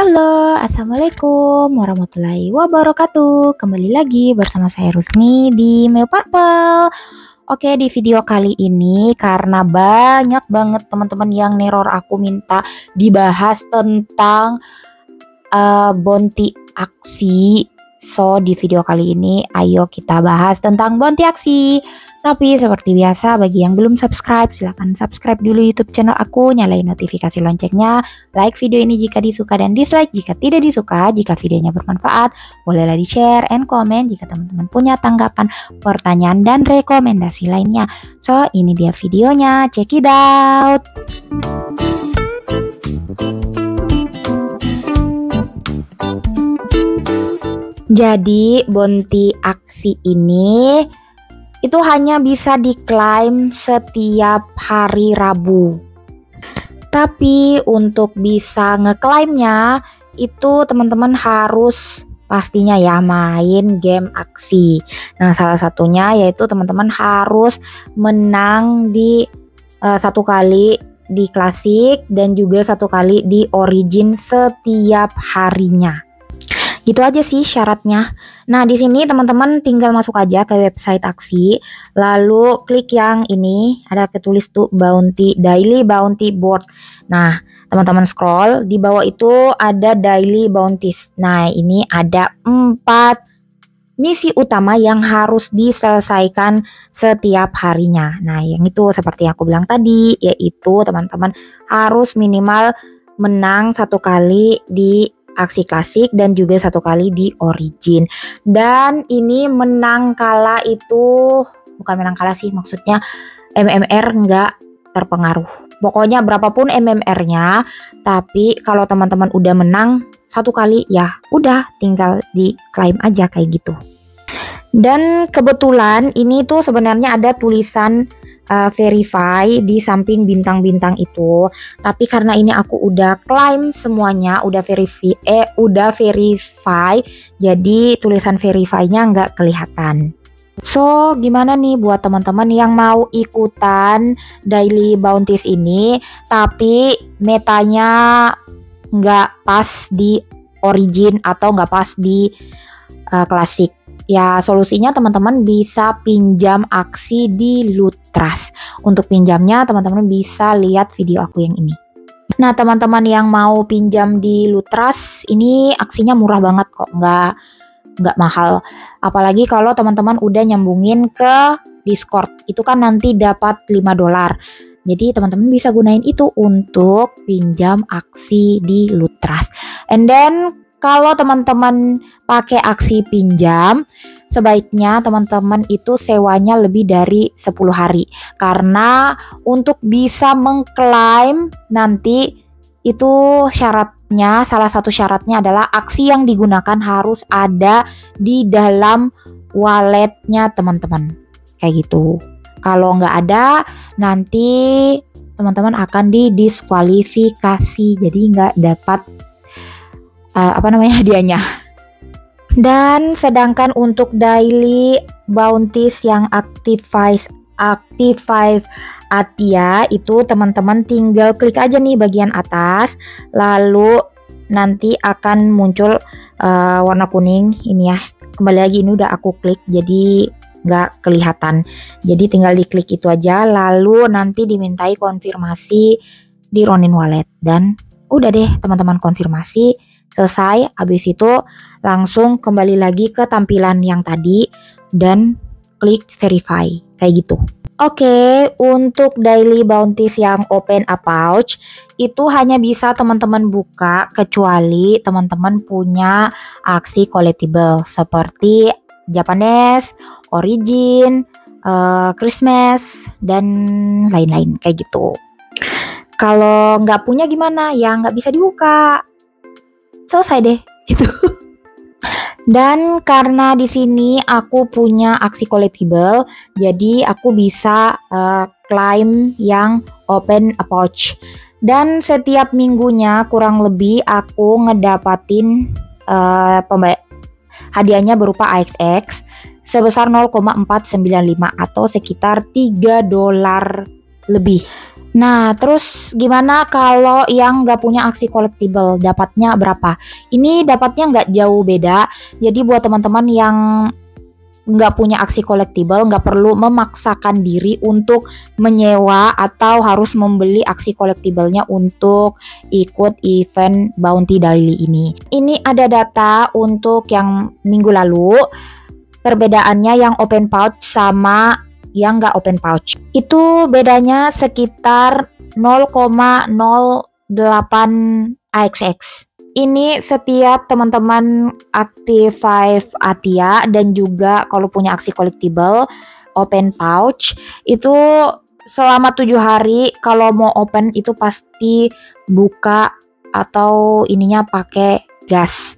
Halo, Assalamualaikum warahmatullahi wabarakatuh. Kembali lagi bersama saya Rusni di Meo Purple. Oke di video kali ini karena banyak banget teman-teman yang neror aku minta dibahas tentang uh, Bonti Aksi. So di video kali ini ayo kita bahas tentang Bonti Aksi tapi seperti biasa bagi yang belum subscribe silahkan subscribe dulu YouTube channel aku, nyalain notifikasi loncengnya, like video ini jika disuka dan dislike jika tidak disuka. Jika videonya bermanfaat, bolehlah di share and comment jika teman-teman punya tanggapan, pertanyaan dan rekomendasi lainnya. So ini dia videonya, check it out. Jadi Bonti aksi ini itu hanya bisa diklaim setiap hari Rabu. Tapi untuk bisa ngeklaimnya itu teman-teman harus pastinya ya main game aksi. Nah, salah satunya yaitu teman-teman harus menang di uh, satu kali di klasik dan juga satu kali di origin setiap harinya. Gitu aja sih syaratnya. Nah, di sini teman-teman tinggal masuk aja ke website aksi, lalu klik yang ini, ada ketulis tuh bounty daily bounty board. Nah, teman-teman scroll di bawah itu ada daily bounties. Nah, ini ada empat misi utama yang harus diselesaikan setiap harinya. Nah, yang itu seperti yang aku bilang tadi, yaitu teman-teman harus minimal menang satu kali di aksi klasik dan juga satu kali di origin. Dan ini menang kala itu bukan menang kala sih maksudnya MMR nggak terpengaruh. Pokoknya berapapun MMR-nya, tapi kalau teman-teman udah menang satu kali ya udah tinggal di claim aja kayak gitu. Dan kebetulan ini tuh sebenarnya ada tulisan uh, verify di samping bintang-bintang itu. Tapi karena ini aku udah claim semuanya, udah verify, eh udah verify, jadi tulisan verify-nya nggak kelihatan. So, gimana nih buat teman-teman yang mau ikutan daily bounties ini, tapi metanya nggak pas di origin atau nggak pas di uh, klasik? Ya, solusinya teman-teman bisa pinjam aksi di Lutras. Untuk pinjamnya, teman-teman bisa lihat video aku yang ini. Nah, teman-teman yang mau pinjam di Lutras, ini aksinya murah banget kok, nggak nggak mahal. Apalagi kalau teman-teman udah nyambungin ke Discord, itu kan nanti dapat 5 dolar. Jadi teman-teman bisa gunain itu untuk pinjam aksi di Lutras. And then kalau teman-teman pakai aksi pinjam, sebaiknya teman-teman itu sewanya lebih dari 10 hari. Karena untuk bisa mengklaim nanti itu syaratnya, salah satu syaratnya adalah aksi yang digunakan harus ada di dalam walletnya teman-teman. Kayak gitu. Kalau nggak ada, nanti teman-teman akan didiskualifikasi. Jadi nggak dapat uh, apa namanya hadiahnya. Dan sedangkan untuk daily bounties yang activize active Atia itu teman-teman tinggal klik aja nih bagian atas lalu nanti akan muncul uh, warna kuning. Ini ya kembali lagi ini udah aku klik jadi nggak kelihatan. Jadi tinggal diklik itu aja lalu nanti dimintai konfirmasi di Ronin Wallet. Dan udah deh teman-teman konfirmasi Selesai, habis itu langsung kembali lagi ke tampilan yang tadi dan klik verify kayak gitu. Oke, okay, untuk daily bounties yang open a pouch itu hanya bisa teman-teman buka kecuali teman-teman punya aksi collectible seperti Japanese, Origin, uh, Christmas dan lain-lain kayak gitu. Kalau nggak punya gimana? Ya nggak bisa dibuka selesai deh gitu. Dan karena di sini aku punya aksi collectible, jadi aku bisa uh, claim yang open a pouch. Dan setiap minggunya kurang lebih aku ngedapatin uh, hadiahnya berupa AXX sebesar 0,495 atau sekitar 3 dolar lebih. Nah, terus gimana kalau yang nggak punya aksi collectible? Dapatnya berapa? Ini dapatnya nggak jauh beda. Jadi buat teman-teman yang nggak punya aksi collectible, nggak perlu memaksakan diri untuk menyewa atau harus membeli aksi collectible-nya untuk ikut event Bounty Daily ini. Ini ada data untuk yang minggu lalu. Perbedaannya yang open pouch sama yang nggak open pouch. Itu bedanya sekitar 0,08 AXX. Ini setiap teman-teman aktif 5 Atia dan juga kalau punya aksi collectible open pouch itu selama tujuh hari kalau mau open itu pasti buka atau ininya pakai gas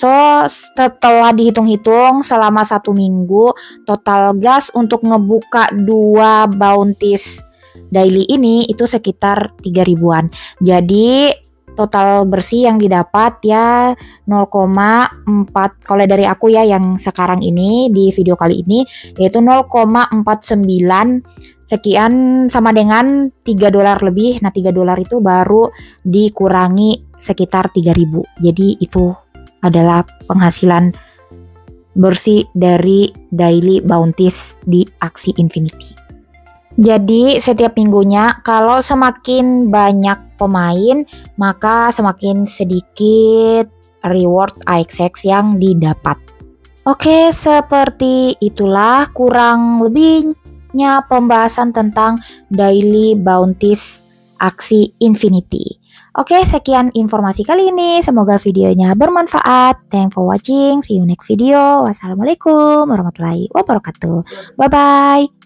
So setelah dihitung-hitung selama satu minggu total gas untuk ngebuka dua bounties daily ini itu sekitar 3 ribuan. Jadi total bersih yang didapat ya 0,4 kalau dari aku ya yang sekarang ini di video kali ini yaitu 0,49 sekian sama dengan 3 dolar lebih. Nah, 3 dolar itu baru dikurangi sekitar 3000. Jadi itu adalah penghasilan bersih dari daily bounties di aksi Infinity. Jadi setiap minggunya kalau semakin banyak pemain maka semakin sedikit reward AXX yang didapat. Oke, seperti itulah kurang lebihnya pembahasan tentang daily bounties aksi Infinity. Oke, sekian informasi kali ini. Semoga videonya bermanfaat. Thanks for watching. See you next video. Wassalamualaikum warahmatullahi wabarakatuh. Bye-bye.